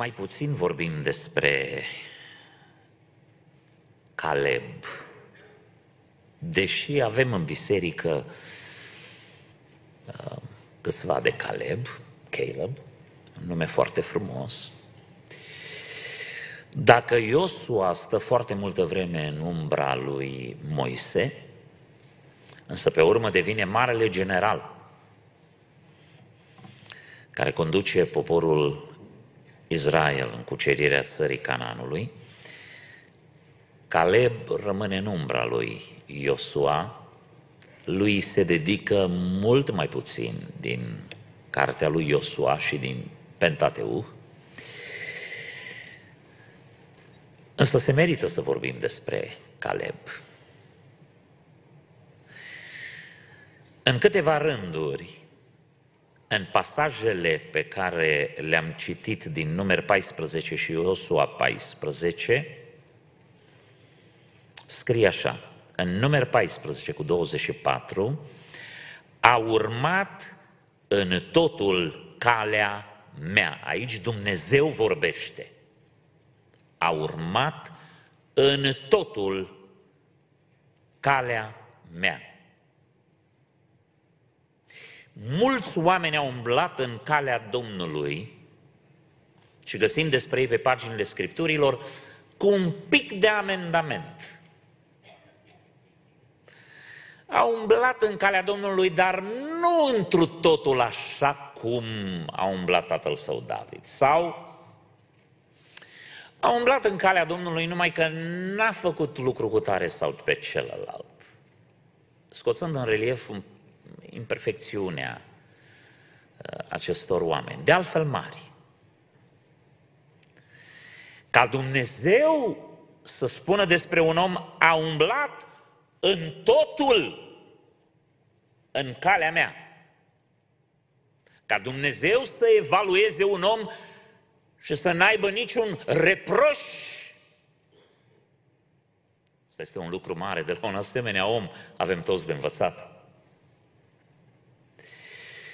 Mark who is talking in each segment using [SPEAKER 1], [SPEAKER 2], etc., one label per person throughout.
[SPEAKER 1] mai puțin vorbim despre Caleb, deși avem în biserică uh, câțiva de Caleb, Caleb, un nume foarte frumos. Dacă Iosua stă foarte multă vreme în umbra lui Moise, însă pe urmă devine marele general care conduce poporul Israel în cucerirea țării Cananului, Caleb rămâne în umbra lui Iosua, lui se dedică mult mai puțin din cartea lui Iosua și din Pentateuch, însă se merită să vorbim despre Caleb. În câteva rânduri, în pasajele pe care le-am citit din numeri 14 și Iosua 14, scrie așa, în numeri 14 cu 24, a urmat în totul calea mea. Aici Dumnezeu vorbește. A urmat în totul calea mea. Mulți oameni au umblat în calea Domnului și găsim despre ei pe paginile Scripturilor cu un pic de amendament. Au umblat în calea Domnului, dar nu întru totul așa cum a umblat tatăl său David. Sau a umblat în calea Domnului numai că n-a făcut lucru cu tare sau pe celălalt. Scoțând în relief imperfecțiunea uh, acestor oameni, de altfel mari. Ca Dumnezeu să spună despre un om, a umblat în totul în calea mea. Ca Dumnezeu să evalueze un om și să n-aibă niciun reproș. Asta este un lucru mare, de la un asemenea om avem toți de învățat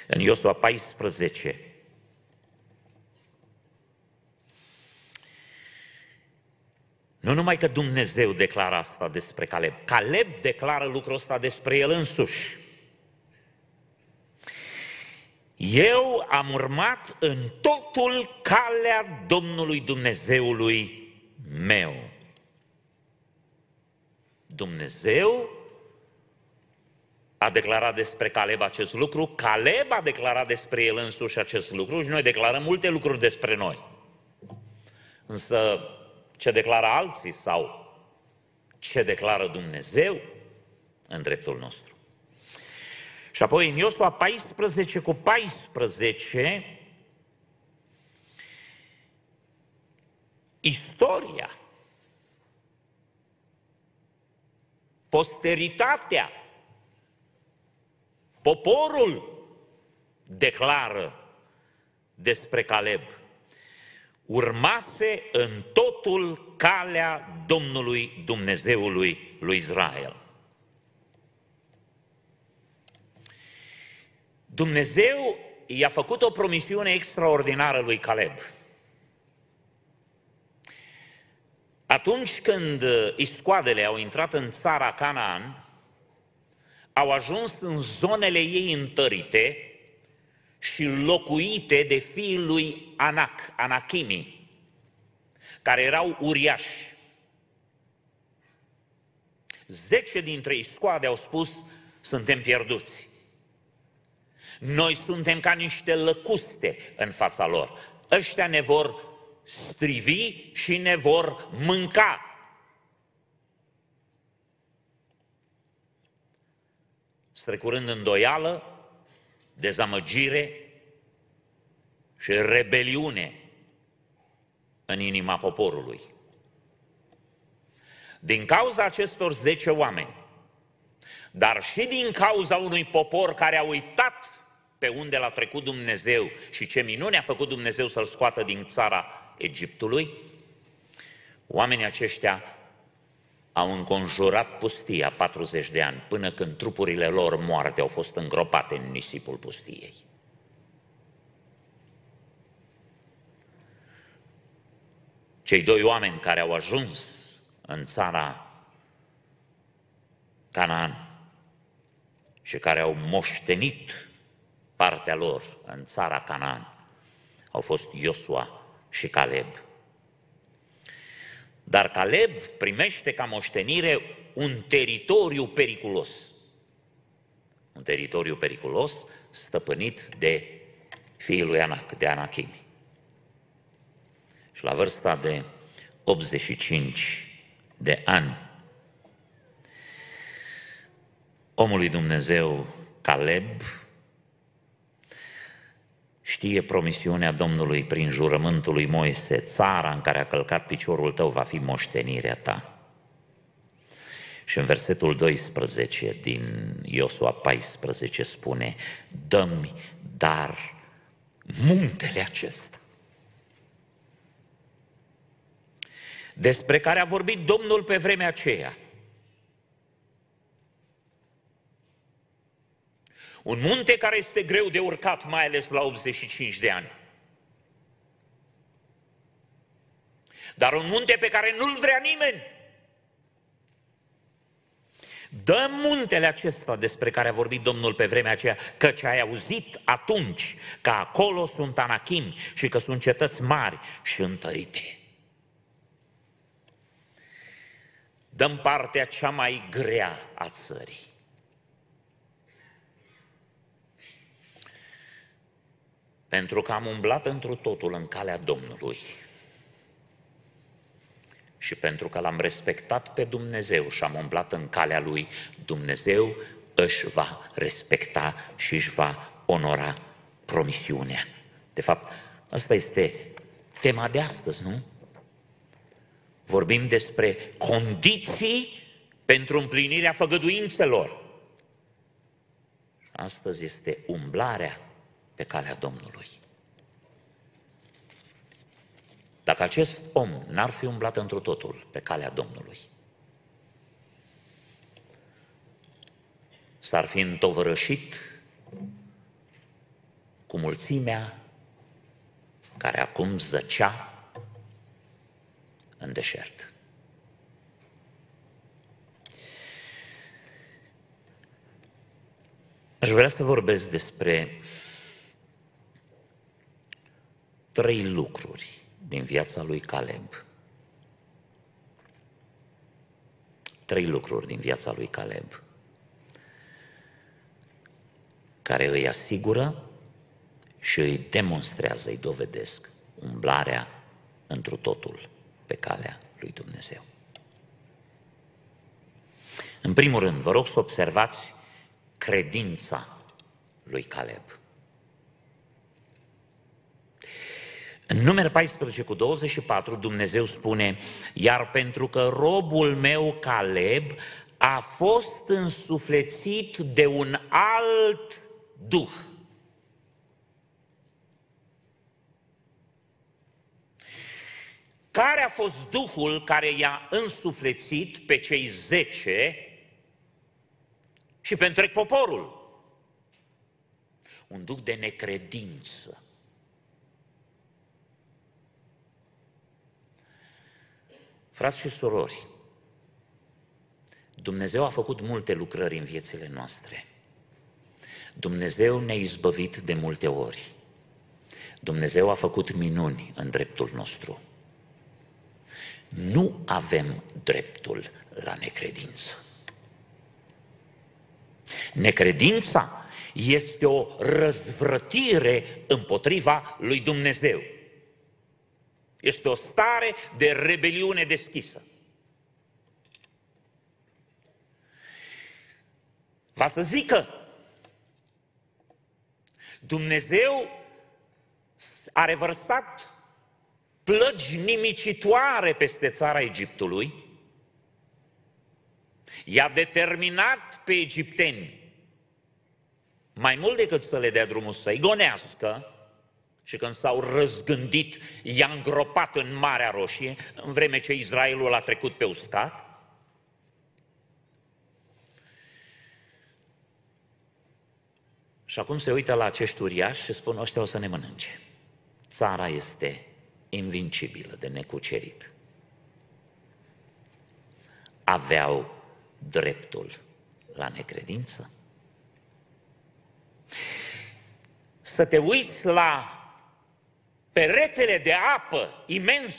[SPEAKER 1] în Iosua 14. Nu numai că Dumnezeu declară asta despre Caleb, Caleb declară lucrul ăsta despre el însuși. Eu am urmat în totul calea Domnului Dumnezeului meu. Dumnezeu a declarat despre Caleb acest lucru, Caleb a declarat despre el însuși acest lucru și noi declarăm multe lucruri despre noi. Însă ce declară alții sau ce declară Dumnezeu în dreptul nostru. Și apoi în Iosua 14 cu 14, istoria, posteritatea Poporul declară despre Caleb. Urmase în totul calea Domnului Dumnezeului lui Israel. Dumnezeu i-a făcut o promisiune extraordinară lui Caleb. Atunci când iscoadele au intrat în țara Canaan, au ajuns în zonele ei întărite și locuite de fiii lui Anac, Anachimi, care erau uriași. Zece dintre scoade au spus, suntem pierduți. Noi suntem ca niște lăcuste în fața lor. Ăștia ne vor strivi și ne vor mânca strecurând îndoială, dezamăgire și rebeliune în inima poporului. Din cauza acestor zece oameni, dar și din cauza unui popor care a uitat pe unde l-a trecut Dumnezeu și ce minune a făcut Dumnezeu să-l scoată din țara Egiptului, oamenii aceștia au înconjurat pustia 40 de ani, până când trupurile lor moarte au fost îngropate în nisipul pustiei. cei doi oameni care au ajuns în țara Canaan și care au moștenit partea lor în țara Canaan au fost Iosua și Caleb. Dar Caleb primește ca moștenire un teritoriu periculos. Un teritoriu periculos stăpânit de fiul lui Anac, de Anachimi. Și la vârsta de 85 de ani, omul lui Dumnezeu Caleb știe promisiunea Domnului prin jurământul lui Moise, țara în care a călcat piciorul tău va fi moștenirea ta. Și în versetul 12 din Iosua 14 spune, dă-mi dar muntele acesta. Despre care a vorbit Domnul pe vremea aceea. Un munte care este greu de urcat, mai ales la 85 de ani. Dar un munte pe care nu-l vrea nimeni. Dă muntele acesta despre care a vorbit Domnul pe vremea aceea, căci ai auzit atunci că acolo sunt anachim și că sunt cetăți mari și întărite. Dăm partea cea mai grea a țării. Pentru că am umblat întru totul în calea Domnului și pentru că l-am respectat pe Dumnezeu și am umblat în calea Lui, Dumnezeu își va respecta și își va onora promisiunea. De fapt, asta este tema de astăzi, nu? Vorbim despre condiții pentru împlinirea făgăduințelor. Astăzi este umblarea pe calea Domnului. Dacă acest om n-ar fi umblat într totul pe calea Domnului, s-ar fi întovărășit cu mulțimea care acum zăcea în deșert. Aș vrea să vorbesc despre trei lucruri din viața lui Caleb. Trei lucruri din viața lui Caleb care îi asigură și îi demonstrează, îi dovedesc umblarea întru totul pe calea lui Dumnezeu. În primul rând, vă rog să observați credința lui Caleb. În numele 14 cu 24 Dumnezeu spune, iar pentru că robul meu Caleb a fost însuflețit de un alt duh. Care a fost Duhul care i-a însuflețit pe cei zece și pe întreg poporul? Un duh de necredință. Frați și surori, Dumnezeu a făcut multe lucrări în viețile noastre. Dumnezeu ne-a izbăvit de multe ori. Dumnezeu a făcut minuni în dreptul nostru. Nu avem dreptul la necredință. Necredința este o răzvrătire împotriva lui Dumnezeu. Este o stare de rebeliune deschisă. Va să zică, Dumnezeu a revărsat plăgi nimicitoare peste țara Egiptului, i-a determinat pe egipteni mai mult decât să le dea drumul să-i gonească, și când s-au răzgândit, i-a îngropat în Marea Roșie, în vreme ce Israelul a trecut pe uscat. Și acum se uită la acești uriași și spun, ăștia o să ne mănânce. Țara este invincibilă de necucerit. Aveau dreptul la necredință? Să te uiți la peretele de apă imens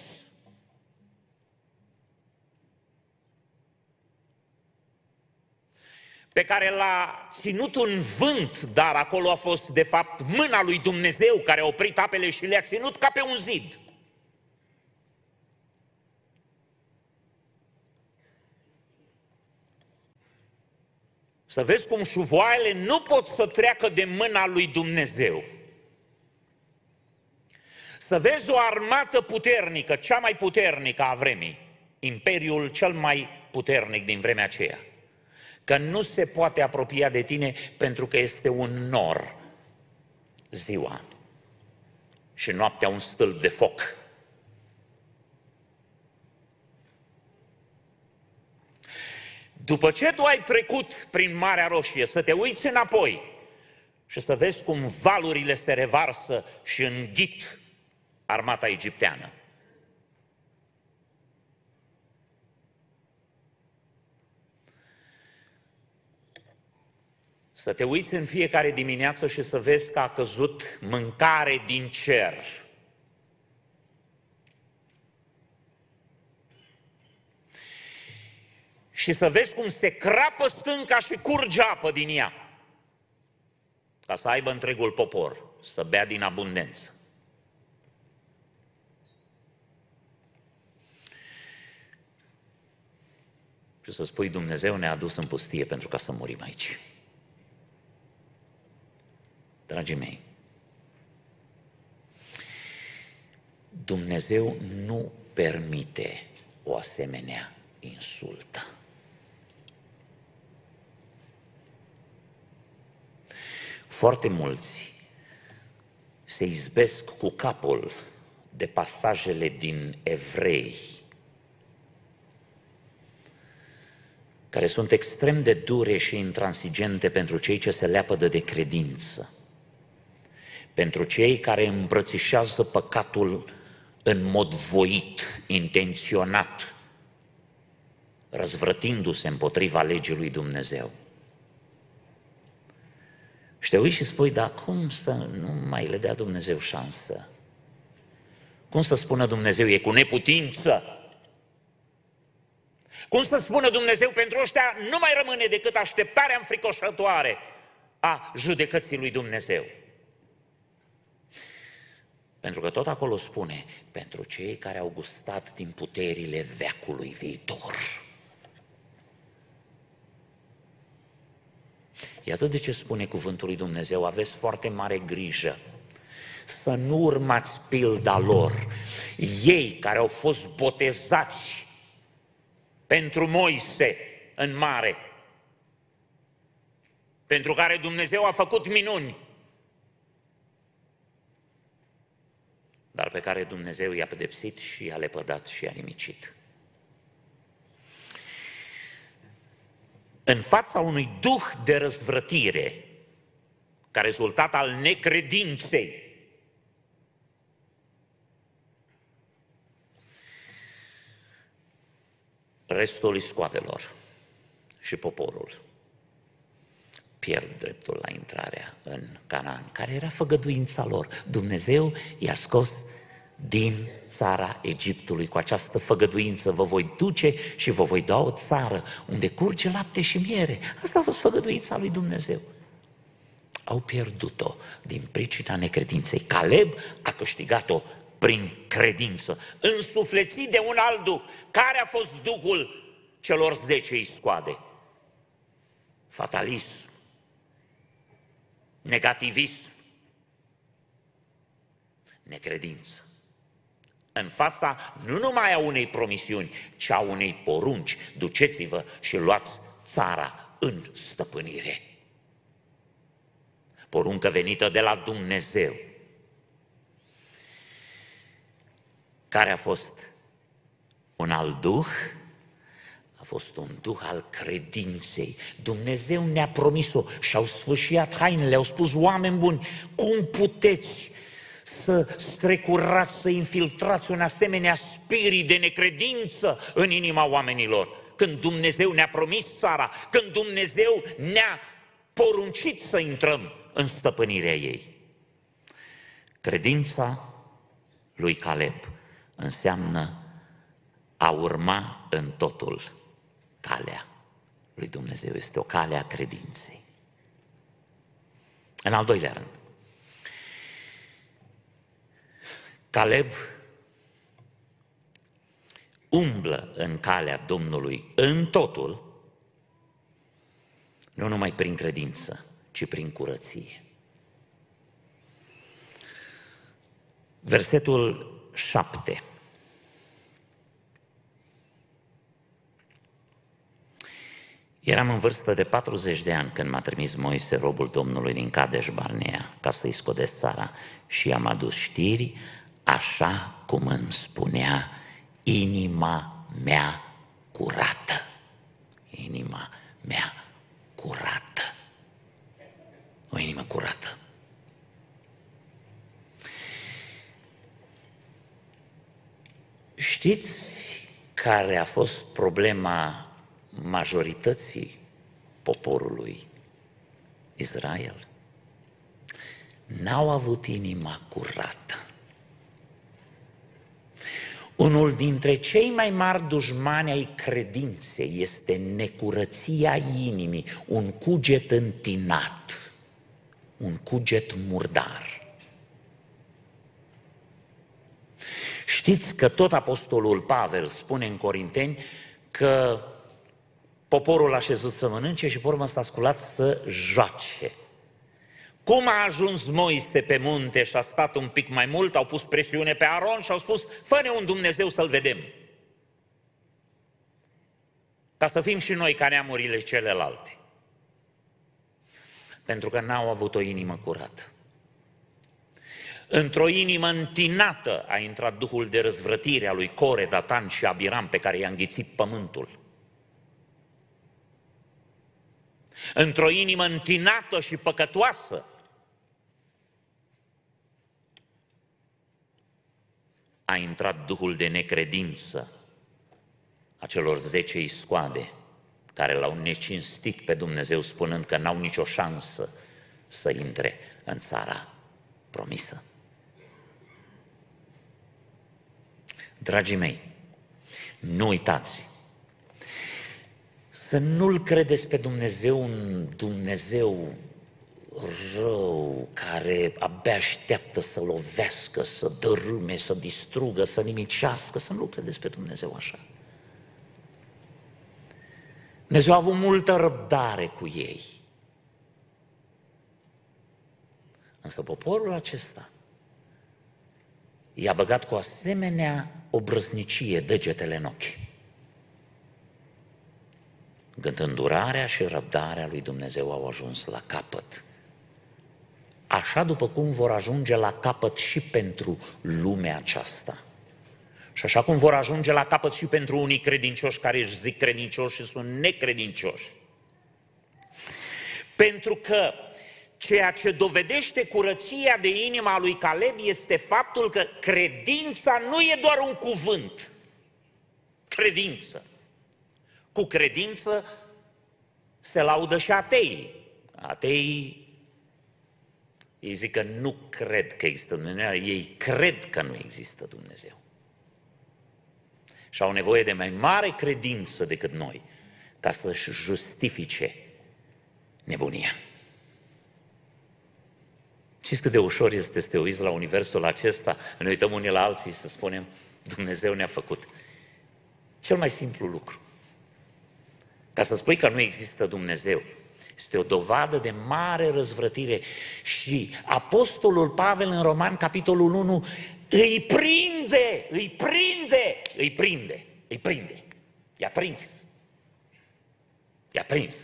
[SPEAKER 1] pe care l-a ținut un vânt, dar acolo a fost de fapt mâna lui Dumnezeu care a oprit apele și le-a ținut ca pe un zid. Să vezi cum șuvoaiele nu pot să treacă de mâna lui Dumnezeu. Să vezi o armată puternică, cea mai puternică a vremii, imperiul cel mai puternic din vremea aceea că nu se poate apropia de tine pentru că este un nor ziua și noaptea un stâlp de foc. După ce tu ai trecut prin Marea Roșie, să te uiți înapoi și să vezi cum valurile se revarsă și înghit armata egipteană. Să te uiți în fiecare dimineață și să vezi că a căzut mâncare din cer. Și să vezi cum se crapă stânca și curge apă din ea. Ca să aibă întregul popor, să bea din abundență. Și să spui, Dumnezeu ne-a adus în pustie pentru ca să murim aici. Dragii mei, Dumnezeu nu permite o asemenea insultă. Foarte mulți se izbesc cu capul de pasajele din Evrei, care sunt extrem de dure și intransigente pentru cei ce se leapădă de credință pentru cei care îmbrățișează păcatul în mod voit, intenționat, răzvrătindu-se împotriva legii lui Dumnezeu. Și te uiți și spui, dar cum să nu mai le dea Dumnezeu șansă? Cum să spună Dumnezeu, e cu neputință? Cum să spună Dumnezeu, pentru ăștia nu mai rămâne decât așteptarea înfricoșătoare a judecății lui Dumnezeu? Pentru că tot acolo spune, pentru cei care au gustat din puterile veacului viitor. Iată de ce spune cuvântul lui Dumnezeu, aveți foarte mare grijă să nu urmați pilda lor. Ei care au fost botezați pentru Moise în mare, pentru care Dumnezeu a făcut minuni, dar pe care Dumnezeu i-a pedepsit și i-a lepădat și i-a nimicit. În fața unui duh de răzvrătire, ca rezultat al necredinței, restul iscoadelor și poporul pierd dreptul la intrarea în Canaan, care era făgăduința lor. Dumnezeu i-a scos din țara Egiptului. Cu această făgăduință vă voi duce și vă voi da o țară unde curge lapte și miere. Asta a fost făgăduința lui Dumnezeu. Au pierdut-o din pricina necredinței. Caleb a câștigat-o prin credință, însuflețit de un alt duh. Care a fost duhul celor zece iscoade? Fatalism, negativism, necredință. În fața nu numai a unei promisiuni, ci a unei porunci. Duceți-vă și luați țara în stăpânire. Poruncă venită de la Dumnezeu. Care a fost un alt duh fost un duh al credinței. Dumnezeu ne-a promis-o și au sfârșit hainele, au spus oameni buni, cum puteți să strecurați, să infiltrați un asemenea spirit de necredință în inima oamenilor. Când Dumnezeu ne-a promis țara, când Dumnezeu ne-a poruncit să intrăm în stăpânirea ei. Credința lui Caleb înseamnă a urma în totul calea lui Dumnezeu. Este o cale a credinței. În al doilea rând, Caleb umblă în calea Domnului în totul, nu numai prin credință, ci prin curăție. Versetul 7. Eram în vârstă de 40 de ani când m-a trimis Moise, robul Domnului din Cadeș Barnea, ca să-i scodesc țara și am adus știri așa cum îmi spunea inima mea curată. Inima mea curată. O inimă curată. Știți care a fost problema majorității poporului Israel? N-au avut inima curată. Unul dintre cei mai mari dușmani ai credinței este necurăția inimii, un cuget întinat, un cuget murdar. Știți că tot apostolul Pavel spune în Corinteni că poporul a șezut să mănânce și pe urmă s-a sculat să joace. Cum a ajuns Moise pe munte și a stat un pic mai mult, au pus presiune pe Aron și au spus, fă-ne un Dumnezeu să-l vedem. Ca să fim și noi ca neamurile celelalte. Pentru că n-au avut o inimă curată. Într-o inimă întinată a intrat duhul de răzvrătire a lui Core, Datan și Abiram pe care i-a înghițit pământul. Într-o inimă întinată și păcătoasă a intrat duhul de necredință a celor zece iscoade care l-au necinstit pe Dumnezeu spunând că n-au nicio șansă să intre în țara promisă. Dragii mei, nu uitați să nu-L credeți pe Dumnezeu un Dumnezeu rău care abia așteaptă să lovească, să dărâme, să distrugă, să nimicească, să nu credeți pe Dumnezeu așa. Dumnezeu a avut multă răbdare cu ei. Însă poporul acesta i-a băgat cu asemenea obrăznicie degetele în ochi. Când îndurarea și răbdarea lui Dumnezeu au ajuns la capăt așa după cum vor ajunge la capăt și pentru lumea aceasta. Și așa cum vor ajunge la capăt și pentru unii credincioși care își zic credincioși și sunt necredincioși. Pentru că ceea ce dovedește curăția de inima lui Caleb este faptul că credința nu e doar un cuvânt. Credință. Cu credință se laudă și ateii. Ateii ei zic că nu cred că există Dumnezeu, ei cred că nu există Dumnezeu. Și au nevoie de mai mare credință decât noi ca să-și justifice nebunia. Știți cât de ușor este să te uiți la universul acesta, ne uităm unii la alții să spunem, Dumnezeu ne-a făcut. Cel mai simplu lucru. Ca să spui că nu există Dumnezeu, este o dovadă de mare răzvrătire. Și Apostolul Pavel în Roman, capitolul 1, îi prinde, îi prinde, îi prinde, îi prinde. I-a prins. I-a prins.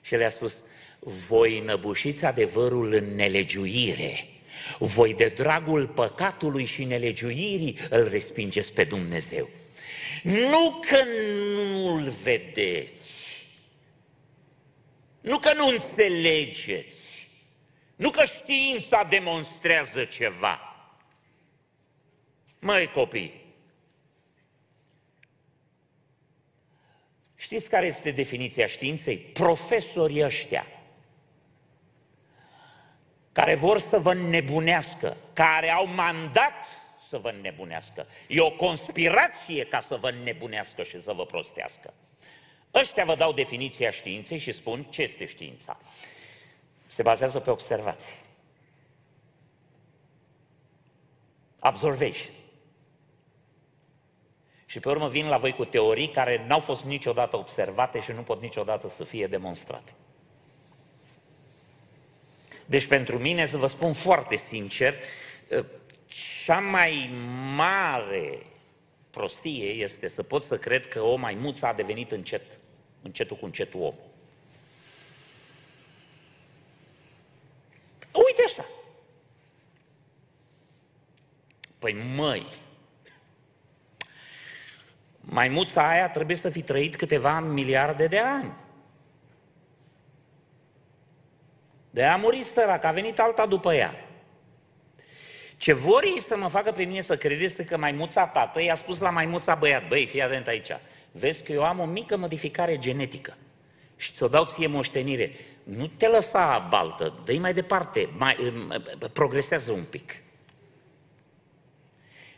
[SPEAKER 1] Și le-a spus, voi năbușiți adevărul în nelegiuire, voi de dragul păcatului și nelegiuirii îl respingeți pe Dumnezeu. Nu că nu-l vedeți, nu că nu înțelegeți, Nu că știința demonstrează ceva. Măi copii, știți care este definiția științei? Profesorii ăștia care vor să vă înnebunească, care au mandat să vă înnebunească. E o conspirație ca să vă înnebunească și să vă prostească. Ăștia vă dau definiția științei și spun ce este știința. Se bazează pe observație. Observation. Și pe urmă vin la voi cu teorii care n-au fost niciodată observate și nu pot niciodată să fie demonstrate. Deci pentru mine, să vă spun foarte sincer, cea mai mare prostie este să pot să cred că o maimuță a devenit încet, încetul cu încetul om. Uite așa. Păi măi, maimuța aia trebuie să fi trăit câteva miliarde de ani. De a murit sărac, a venit alta după ea. Ce vor ei să mă facă pe mine să cred este că maimuța tată i-a spus la maimuța băiat, băi, fii atent aici, vezi că eu am o mică modificare genetică și ți-o dau ție moștenire. Nu te lăsa baltă, dă mai departe, mai, progresează un pic.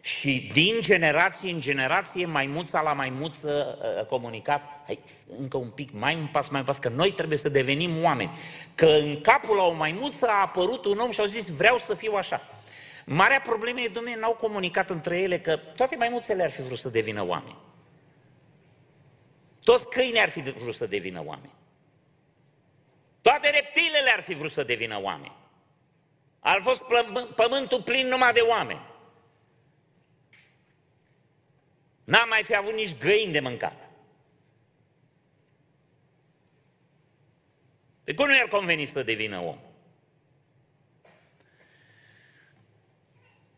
[SPEAKER 1] Și din generație în generație, maimuța la maimuță a comunicat, hai, încă un pic, mai un pas, mai un pas, că noi trebuie să devenim oameni. Că în capul la o maimuță a apărut un om și au zis, vreau să fiu așa. Marea problemă e, domnule, n-au comunicat între ele că toate maimuțele ar fi vrut să devină oameni. Toți câinii ar fi vrut să devină oameni. Toate reptilele ar fi vrut să devină oameni. Ar fost pământul plin numai de oameni. N-am mai fi avut nici găini de mâncat. Pe cum nu i-ar conveni să devină om?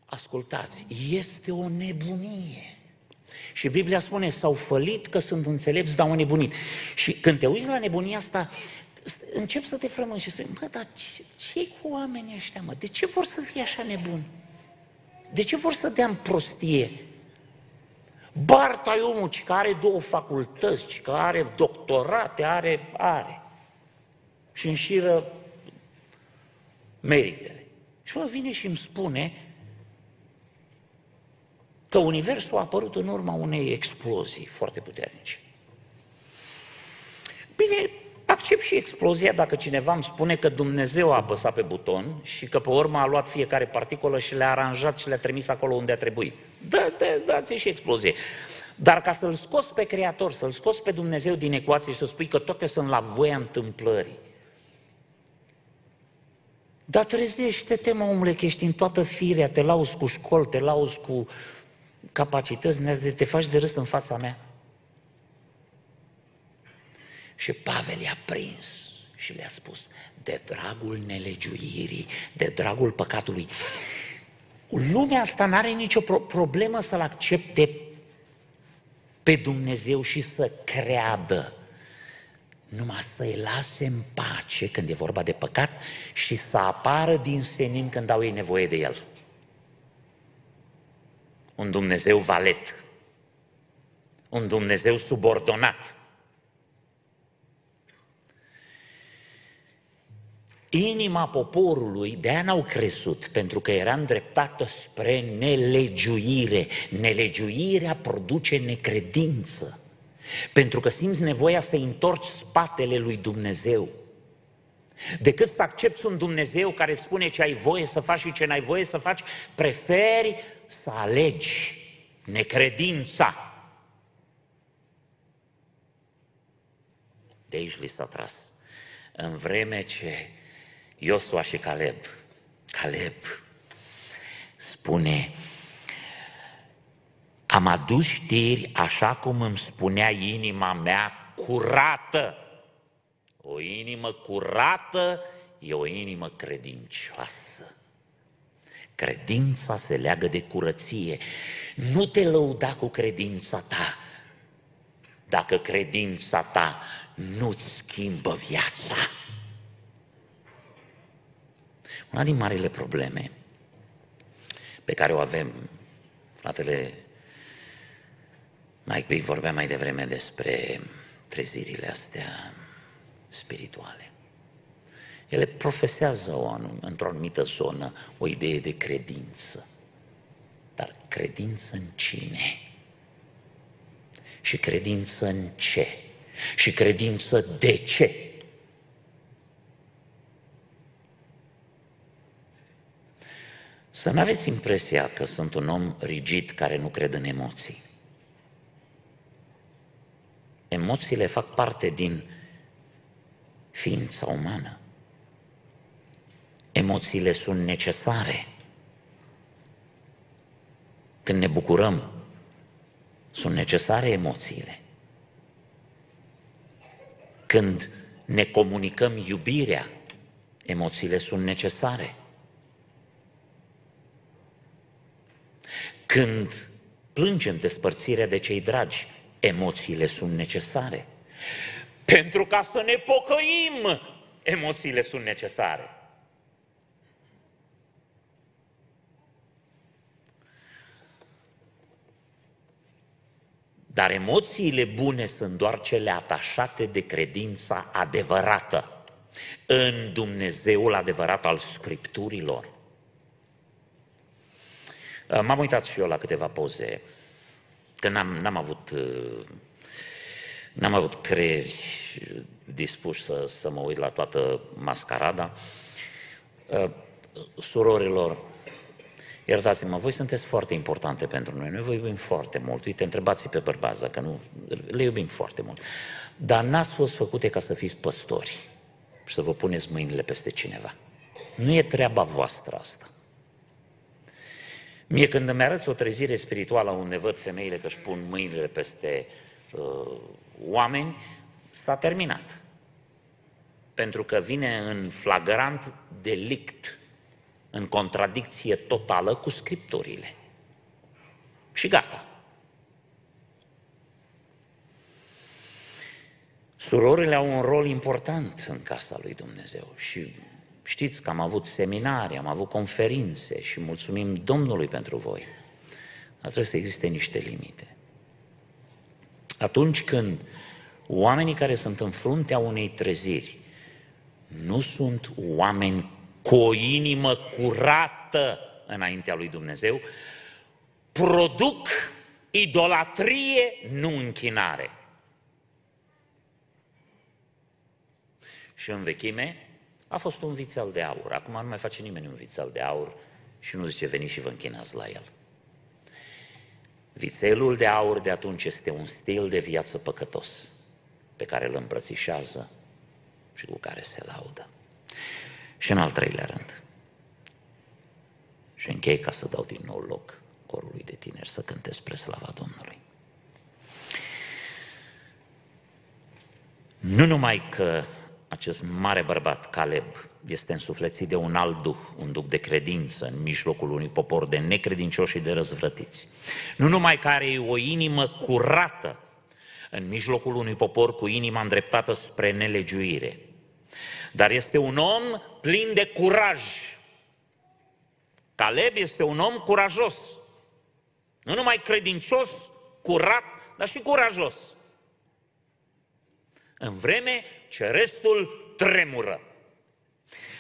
[SPEAKER 1] Ascultați, este o nebunie. Și Biblia spune, s-au fălit că sunt înțelepți, dar au nebunit. Și când te uiți la nebunia asta, încep să te frămânți și spui, bă, dar ce, ce cu oamenii ăștia, mă? De ce vor să fie așa nebuni? De ce vor să dea în prostie? Barta e omul ce are două facultăți, ce are doctorate, are, are. Și înșiră meritele. Și mă vine și îmi spune că Universul a apărut în urma unei explozii foarte puternice. Bine, accept și explozia dacă cineva îmi spune că Dumnezeu a apăsat pe buton și că pe urmă a luat fiecare particolă și le-a aranjat și le-a trimis acolo unde a trebuit. Da, da, dați și explozie. Dar ca să-L scos pe Creator, să-L scos pe Dumnezeu din ecuație și să spui că toate sunt la voia întâmplării, dar trezește-te, mă, omule, că ești în toată firea, te lauzi cu școli, te lauzi cu capacități ne de te faci de râs în fața mea. Și Pavel i-a prins și le-a spus, de dragul nelegiuirii, de dragul păcatului, lumea asta nu are nicio pro- problemă să-L accepte pe Dumnezeu și să creadă. Numai să-i lase în pace când e vorba de păcat și să apară din senin când au ei nevoie de el. Un Dumnezeu valet, un Dumnezeu subordonat. Inima poporului de aia n-au crescut, pentru că era îndreptată spre nelegiuire. Nelegiuirea produce necredință, pentru că simți nevoia să întorci spatele lui Dumnezeu. Decât să accepti un Dumnezeu care spune ce ai voie să faci și ce n-ai voie să faci, preferi să alegi necredința. De aici li s-a tras. În vreme ce Iosua și Caleb, Caleb spune, am adus știri așa cum îmi spunea inima mea curată. O inimă curată e o inimă credincioasă. Credința se leagă de curăție. Nu te lăuda cu credința ta dacă credința ta nu-ți schimbă viața. Una din marile probleme pe care o avem, fratele Mike Big vorbea mai devreme despre trezirile astea spirituale. Ele profesează o anum, într-o anumită zonă o idee de credință. Dar credință în cine? Și credință în ce? Și credință de ce? Să nu aveți impresia că sunt un om rigid care nu crede în emoții. Emoțiile fac parte din ființa umană. Emoțiile sunt necesare. Când ne bucurăm, sunt necesare emoțiile. Când ne comunicăm iubirea, emoțiile sunt necesare. Când plângem despărțirea de cei dragi, emoțiile sunt necesare. Pentru ca să ne pocăim, emoțiile sunt necesare. Dar emoțiile bune sunt doar cele atașate de credința adevărată în Dumnezeul adevărat al Scripturilor. M-am uitat și eu la câteva poze, că n-am, n-am avut N-am avut creieri dispuși să, să mă uit la toată mascarada. Uh, surorilor, iertați-mă, voi sunteți foarte importante pentru noi, noi vă iubim foarte mult. Uite, întrebați pe bărbați dacă nu, le iubim foarte mult. Dar n-ați fost făcute ca să fiți păstori și să vă puneți mâinile peste cineva. Nu e treaba voastră asta. Mie când îmi arăți o trezire spirituală unde văd femeile că își pun mâinile peste uh, oameni, s-a terminat. Pentru că vine în flagrant delict, în contradicție totală cu scripturile. Și gata. Surorile au un rol important în casa lui Dumnezeu și știți că am avut seminarii, am avut conferințe și mulțumim Domnului pentru voi. Dar trebuie să existe niște limite. Atunci când oamenii care sunt în fruntea unei treziri nu sunt oameni cu o inimă curată înaintea lui Dumnezeu, produc idolatrie, nu închinare. Și în vechime a fost un vițel de aur. Acum nu mai face nimeni un vițel de aur și nu zice veniți și vă închinați la el. Vițelul de aur de atunci este un stil de viață păcătos pe care îl îmbrățișează și cu care se laudă. Și în al treilea rând, și închei ca să dau din nou loc corului de tineri să cânte spre slava Domnului. Nu numai că acest mare bărbat, Caleb, este însuflețit de un alt duh, un duh de credință în mijlocul unui popor de necredincioși și de răzvrătiți. Nu numai că are o inimă curată în mijlocul unui popor cu inima îndreptată spre nelegiuire, dar este un om plin de curaj. Caleb este un om curajos. Nu numai credincios, curat, dar și curajos. În vreme ce restul tremură.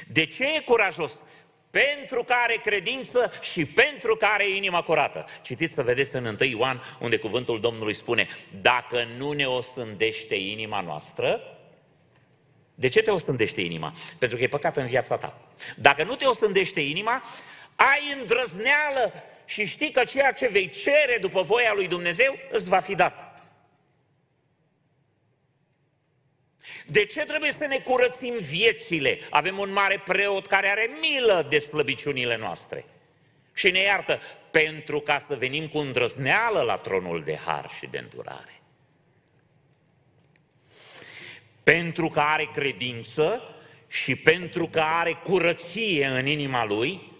[SPEAKER 1] De ce e curajos? Pentru că are credință și pentru că are inima curată. Citiți să vedeți în 1 Ioan, unde cuvântul Domnului spune, dacă nu ne osândește inima noastră, de ce te osândește inima? Pentru că e păcat în viața ta. Dacă nu te osândește inima, ai îndrăzneală și știi că ceea ce vei cere după voia lui Dumnezeu îți va fi dat. De ce trebuie să ne curățim viețile? Avem un mare preot care are milă de slăbiciunile noastre. Și ne iartă pentru ca să venim cu îndrăzneală la tronul de har și de îndurare. Pentru că are credință și pentru că are curăție în inima lui,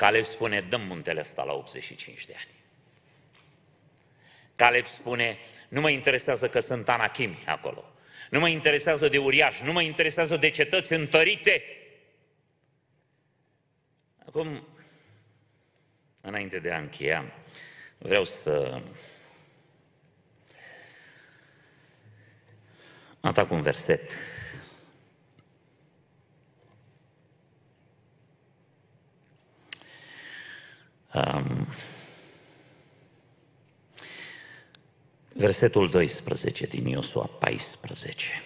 [SPEAKER 1] Caleb spune, dăm muntele ăsta la 85 de ani. Caleb spune, nu mă interesează că sunt anachimi acolo. Nu mă interesează de uriași, nu mă interesează de cetăți întărite. Acum, înainte de a încheia, vreau să atac un verset. Um, versetul 12 din Iosua 14.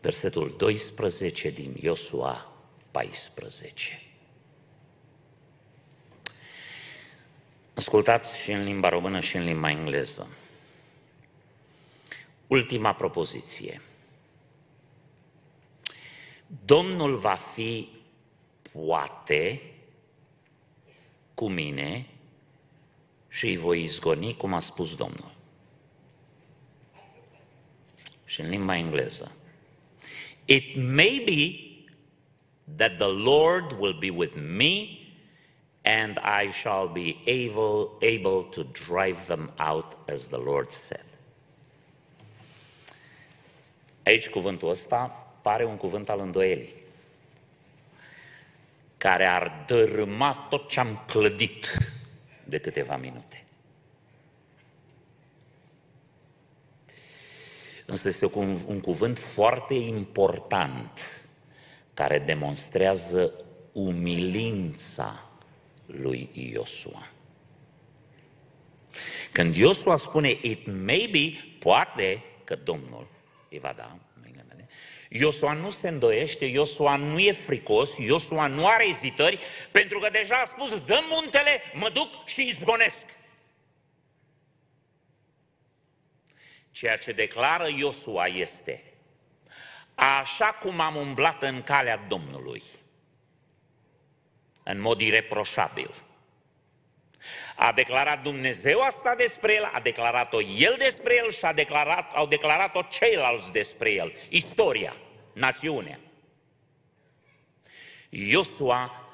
[SPEAKER 1] Versetul 12 din Iosua 14. Ascultați și în limba română și în limba engleză. Ultima propoziție. Domnul va fi poate cu mine și îi voi izgoni cum a spus Domnul. Și în limba engleză. It may be that the Lord will be with me and I shall be able, able to drive them out as the Lord said. Aici cuvântul ăsta pare un cuvânt al îndoielii, care ar dărâma tot ce am clădit de câteva minute. Însă este un, un cuvânt foarte important care demonstrează umilința lui Iosua. Când Iosua spune, it may be, poate că Domnul îi va da mâinile mele. Iosua nu se îndoiește, Iosua nu e fricos, Iosua nu are ezitări, pentru că deja a spus, dă muntele, mă duc și izgonesc. Ceea ce declară Iosua este, așa cum am umblat în calea Domnului, în mod ireproșabil, a declarat Dumnezeu asta despre el, a declarat-o el despre el și a declarat, au declarat-o ceilalți despre el. Istoria, națiunea. Iosua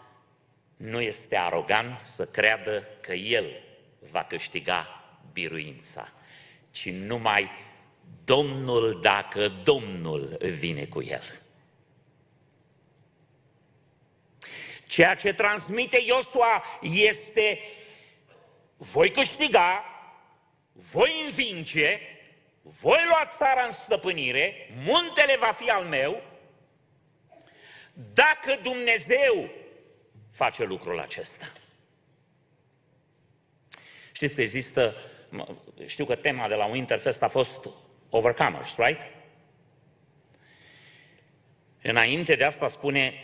[SPEAKER 1] nu este arogant să creadă că el va câștiga biruința, ci numai Domnul dacă Domnul vine cu el. Ceea ce transmite Iosua este voi câștiga, voi învinge, voi lua țara în stăpânire, muntele va fi al meu, dacă Dumnezeu face lucrul acesta. Știți că există, știu că tema de la Winterfest a fost Overcomers, right? Înainte de asta spune,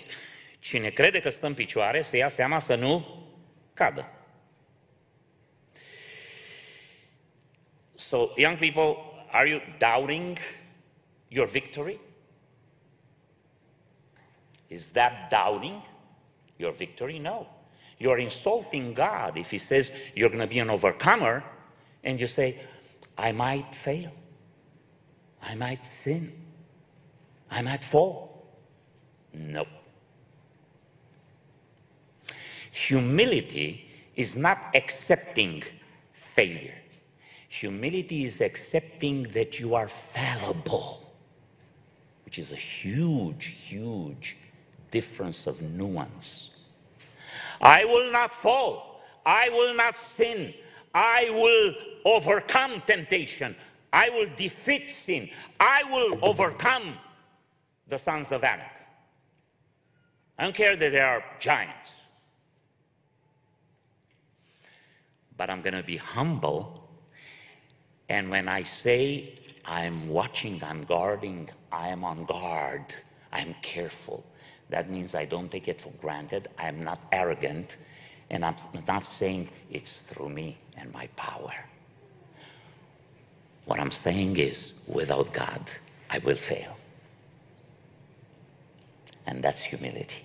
[SPEAKER 1] cine crede că stă în picioare, să ia seama să nu cadă. So, young people, are you doubting your victory? Is that doubting your victory? No. You're insulting God if He says you're going to be an overcomer and you say, I might fail. I might sin. I might fall. No. Humility is not accepting failure. Humility is accepting that you are fallible, which is a huge, huge difference of nuance. I will not fall. I will not sin. I will overcome temptation. I will defeat sin. I will overcome the sons of Anak. I don't care that they are giants. But I'm going to be humble and when I say I'm watching, I'm guarding, I am on guard, I'm careful, that means I don't take it for granted, I'm not arrogant, and I'm not saying it's through me and my power. What I'm saying is, without God, I will fail. And that's humility.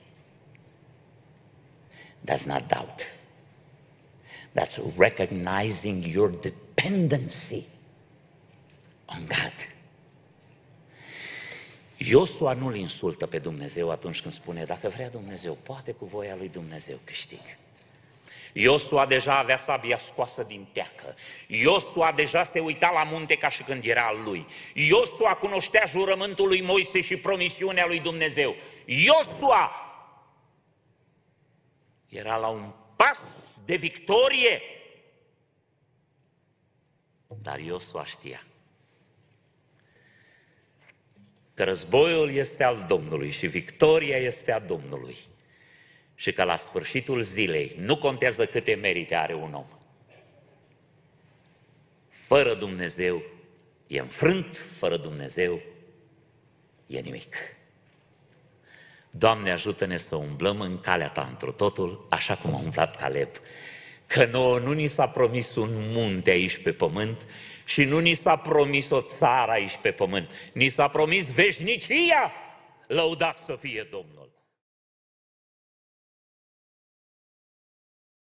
[SPEAKER 1] That's not doubt. That's recognizing your dependency on God. Iosua nu-l insultă pe Dumnezeu atunci când spune, dacă vrea Dumnezeu, poate cu voia lui Dumnezeu câștig. Iosua deja avea sabia scoasă din teacă. Iosua deja se uita la munte ca și când era al lui. Iosua cunoștea jurământul lui Moise și promisiunea lui Dumnezeu. Iosua era la un pas de victorie. Dar Iosua știa că războiul este al Domnului și victoria este a Domnului. Și că la sfârșitul zilei nu contează câte merite are un om. Fără Dumnezeu e înfrânt, fără Dumnezeu e nimic. Doamne, ajută-ne să umblăm în calea Ta într totul, așa cum a umblat Caleb. Că nouă nu ni s-a promis un munte aici pe pământ și nu ni s-a promis o țară aici pe pământ. Ni s-a promis veșnicia. Lăudat să fie Domnul.